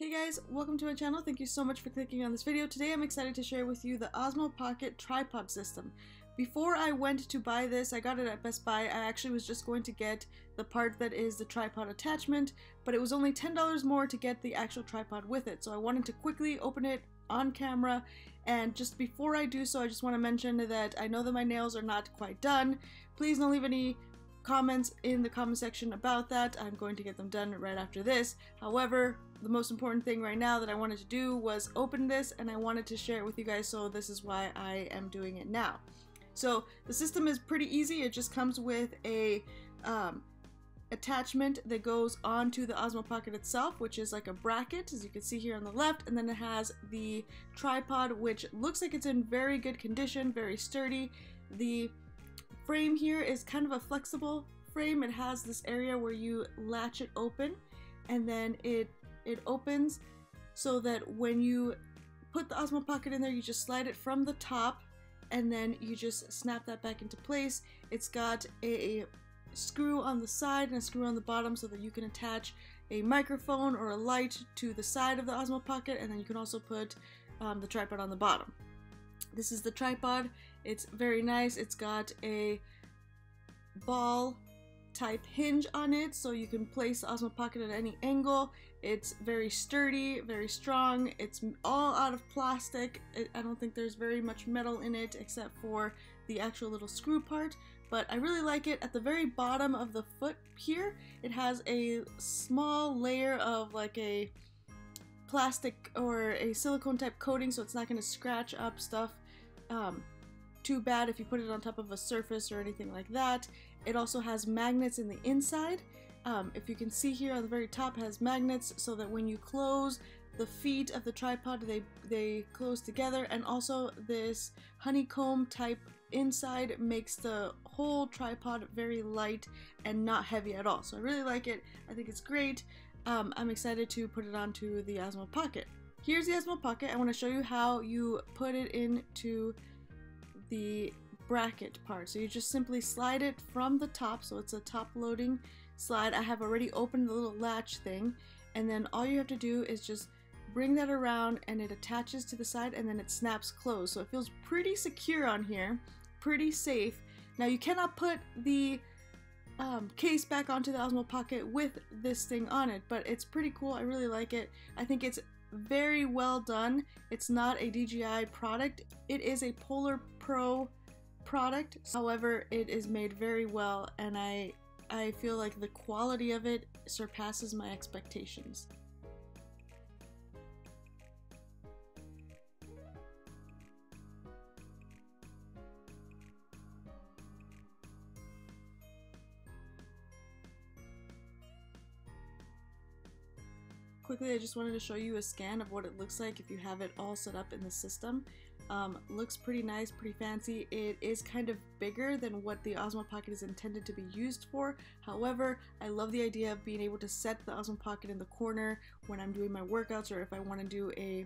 Hey guys, welcome to my channel. Thank you so much for clicking on this video. Today I'm excited to share with you the Osmo Pocket tripod system. Before I went to buy this, I got it at Best Buy. I actually was just going to get the part that is the tripod attachment, but it was only $10 more to get the actual tripod with it. So I wanted to quickly open it on camera and just before I do so I just want to mention that I know that my nails are not quite done. Please don't leave any comments in the comment section about that. I'm going to get them done right after this. However, the most important thing right now that I wanted to do was open this and I wanted to share it with you guys so this is why I am doing it now. So the system is pretty easy. It just comes with a um, attachment that goes onto the Osmo Pocket itself, which is like a bracket, as you can see here on the left, and then it has the tripod, which looks like it's in very good condition, very sturdy. The frame here is kind of a flexible frame. It has this area where you latch it open and then it it opens so that when you put the Osmo Pocket in there, you just slide it from the top and then you just snap that back into place. It's got a screw on the side and a screw on the bottom so that you can attach a microphone or a light to the side of the Osmo Pocket and then you can also put um, the tripod on the bottom. This is the tripod. It's very nice. It's got a ball type hinge on it so you can place the Osmo Pocket at any angle. It's very sturdy, very strong. It's all out of plastic. I don't think there's very much metal in it except for the actual little screw part, but I really like it. At the very bottom of the foot here, it has a small layer of like a plastic or a silicone type coating so it's not going to scratch up stuff um, too bad if you put it on top of a surface or anything like that. It also has magnets in the inside. Um, if you can see here on the very top has magnets so that when you close the feet of the tripod they, they close together and also this honeycomb type inside makes the whole tripod very light and not heavy at all. So I really like it. I think it's great um, I'm excited to put it onto the Osmo Pocket. Here's the Osmo Pocket. I want to show you how you put it into the bracket part. So you just simply slide it from the top, so it's a top loading slide. I have already opened the little latch thing, and then all you have to do is just bring that around and it attaches to the side and then it snaps closed. So it feels pretty secure on here, pretty safe. Now you cannot put the um, case back onto the Osmo Pocket with this thing on it, but it's pretty cool. I really like it. I think it's very well done. It's not a DJI product. It is a Polar Pro product. However, it is made very well and I I feel like the quality of it surpasses my expectations. Quickly I just wanted to show you a scan of what it looks like if you have it all set up in the system. Um, looks pretty nice, pretty fancy. It is kind of bigger than what the Osmo Pocket is intended to be used for. However, I love the idea of being able to set the Osmo Pocket in the corner when I'm doing my workouts or if I want to do a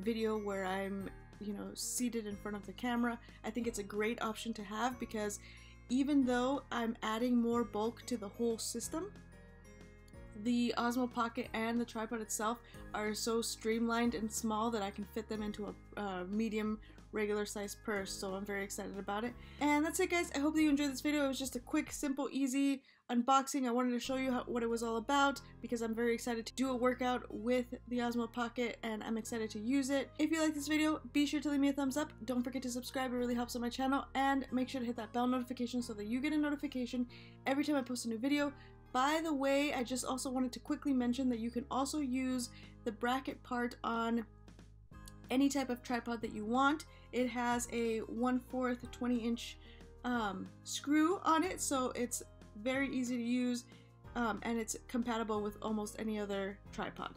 video where I'm you know seated in front of the camera. I think it's a great option to have because even though I'm adding more bulk to the whole system, the Osmo Pocket and the tripod itself are so streamlined and small that I can fit them into a uh, medium regular size purse so I'm very excited about it. And that's it guys, I hope that you enjoyed this video. It was just a quick, simple, easy unboxing. I wanted to show you how, what it was all about because I'm very excited to do a workout with the Osmo Pocket and I'm excited to use it. If you like this video, be sure to leave me a thumbs up. Don't forget to subscribe, it really helps on my channel and make sure to hit that bell notification so that you get a notification every time I post a new video. By the way, I just also wanted to quickly mention that you can also use the bracket part on any type of tripod that you want. It has a 1 4th 20 inch um, screw on it, so it's very easy to use um, and it's compatible with almost any other tripod.